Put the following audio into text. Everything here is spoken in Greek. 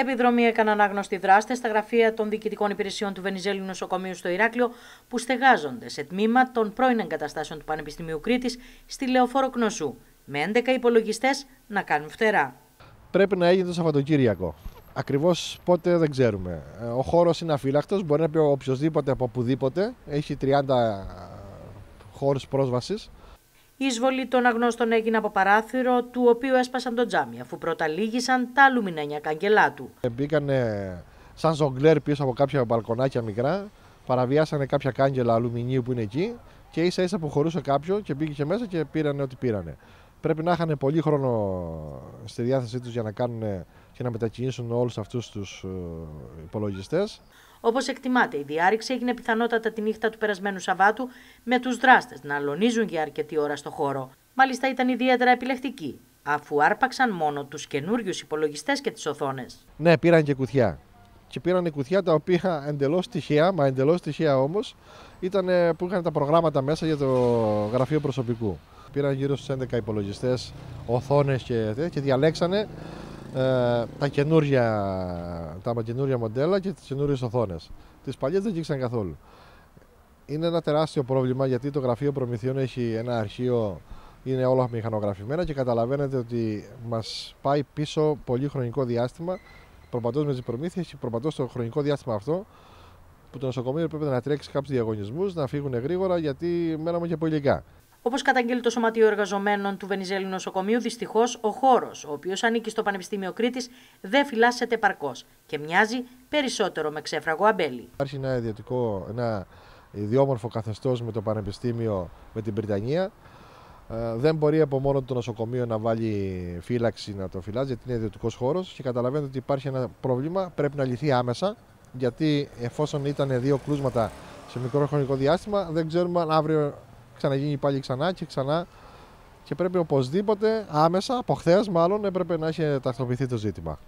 Επιδρομή έκαναν άγνωστοι δράστες στα γραφεία των διοικητικών υπηρεσιών του Βενιζέλου Νοσοκομείου στο Ηράκλειο, που στεγάζονται σε τμήμα των πρώην εγκαταστάσεων του Πανεπιστημίου Κρήτης στη Λεωφόρο Κνωσού, με 11 υπολογιστές να κάνουν φτερά. Πρέπει να έγινε το Σαββατοκύριακο. Ακριβώς πότε δεν ξέρουμε. Ο χώρος είναι αφύλακτος, μπορεί να πει οποιοδήποτε από οπουδήποτε. Έχει 30 χώρους πρόσβασης. Η εισβολή των αγνώστων έγινε από παράθυρο, του οποίου έσπασαν το τζάμι, αφού πρώτα λύγησαν τα αλουμινένια καγκελά του. Μπήκαν σαν ζογκλέρ πίσω από κάποια μπαλκονάκια μικρά, παραβιάσανε κάποια κάγκελα αλουμινίου που είναι εκεί και ίσα ίσα που χωρούσε κάποιο και μπήκε μέσα και πήρανε ό,τι πήρανε. Πρέπει να είχαν πολύ χρόνο στη διάθεσή τους για να κάνουν και να μετακινήσουν όλους αυτούς τους ε, υπολογιστές. Όπως εκτιμάται, η διάρρηξη έγινε πιθανότατα τη νύχτα του περασμένου Σαββάτου, με τους δράστες να αλωνίζουν για αρκετή ώρα στο χώρο. Μάλιστα ήταν ιδιαίτερα επιλεκτικοί, αφού άρπαξαν μόνο τους καινούριους υπολογιστές και τις οθόνες. Ναι, πήραν και κουθιά. Και πήραν κουθιά τα οποία εντελώς τυχαία, μα εντελώς τυχαία όμως, ήταν που είχαν τα προγράμματα μέσα για το γραφείο προσωπικού. Πήραν γύρω στους 11 υπολογιστές, οθόνες και, και διαλέξανε ε, τα, καινούργια, τα καινούργια μοντέλα και τις καινούριες οθόνες. Τις παλιές δεν κύξαν καθόλου. Είναι ένα τεράστιο πρόβλημα γιατί το γραφείο προμηθειών έχει ένα αρχείο, είναι όλα μηχανογραφημένα και καταλαβαίνετε ότι μας πάει πίσω πολύ χρονικό διάστημα προπαντός με τις προμήθειες και προπαντός στο χρονικό διάστημα αυτό που το νοσοκομείο πρέπει να τρέξει κάποιους διαγωνισμούς, να φύγουν γρήγορα γιατί μέναμε και πολύ Όπως καταγγείλει το Σωματείο Εργαζομένων του Βενιζέλου Νοσοκομείου, δυστυχώς ο χώρος, ο οποίος ανήκει στο Πανεπιστήμιο Κρήτης, δεν φυλάσσεται παρκώς και μοιάζει περισσότερο με ξέφραγο αμπέλι. Υπάρχει ένα ιδιωτικό, ένα ιδιόμορφο καθεστώς με το Πανεπιστήμιο με την Βρυτανία. Ε, δεν μπορεί από μόνο το νοσοκομείο να βάλει φύλαξη να το φυλάζει, γιατί είναι ιδιωτικός χώρος και καταλαβαίνετε ότι υπάρχει ένα πρόβλημα. Πρέπει να λυθεί άμεσα, γιατί εφόσον ήταν δύο κρούσματα σε μικρό χρονικό διάστημα, δεν ξέρουμε αν αύριο ξαναγίνει πάλι ξανά και ξανά. Και πρέπει οπωσδήποτε άμεσα, από χθες μάλλον, έπρεπε να έχει τακτοποιηθεί το ζήτημα.